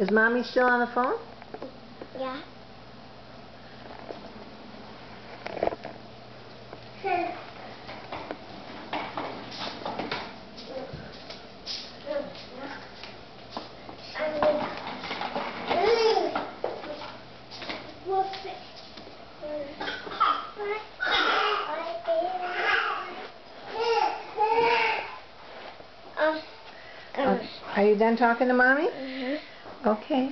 Is mommy still on the phone? Yeah. Are you done talking to mommy? mhm. Okay.